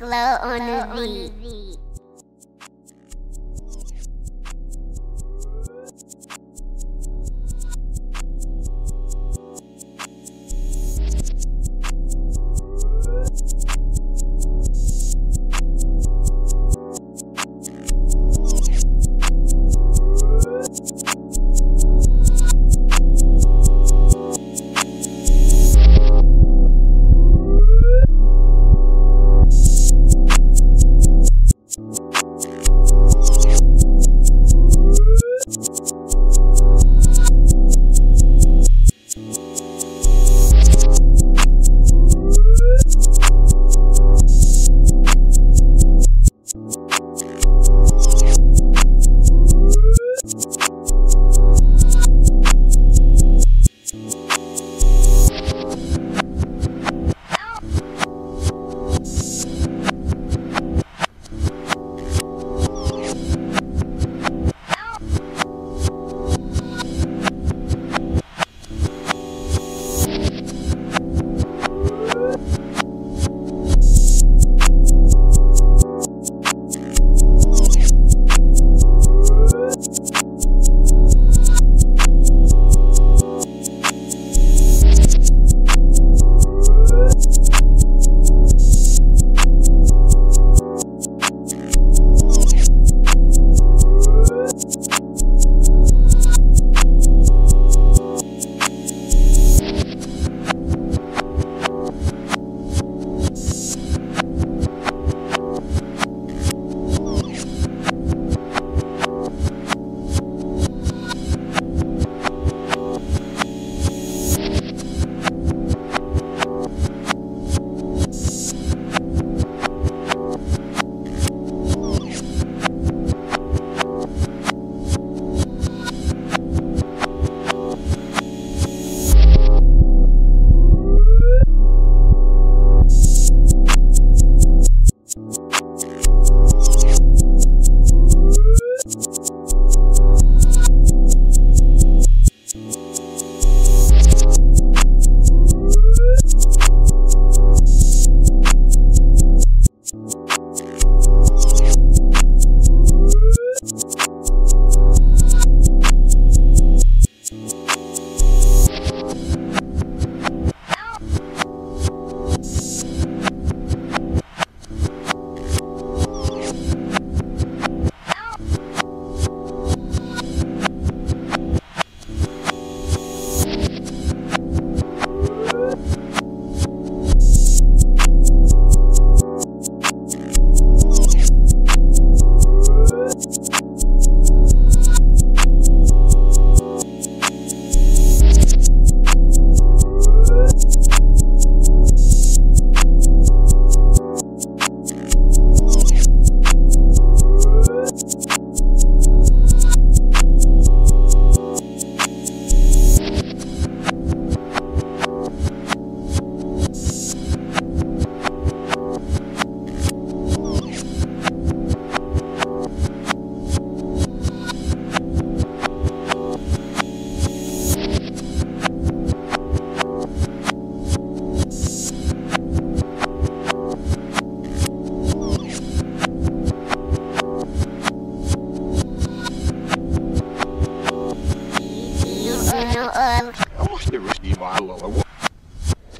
Glow on the beat.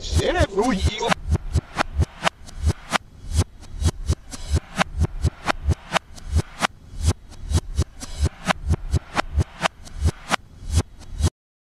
Shit,